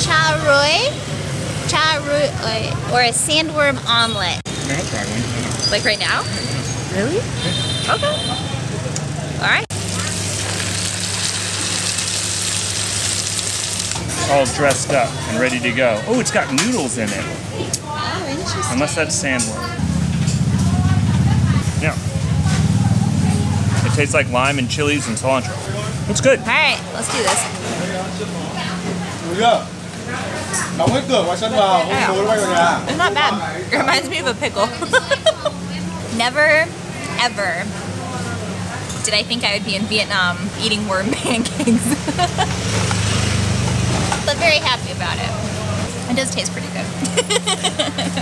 chả rươi, chả rươi, or a sandworm omelet. I'll try one. Like right now? Really? Okay. All right. All dressed up and ready to go. Oh, it's got noodles in it. Oh, interesting. Unless that's sandworm. Yeah. It tastes like lime and chilies and cilantro. It's good. All right, let's do this. Được chưa? Đóng It's not bad. It reminds me of a pickle. Never, ever did I think I would be in Vietnam eating worm pancakes. but very happy about it. It does taste pretty good.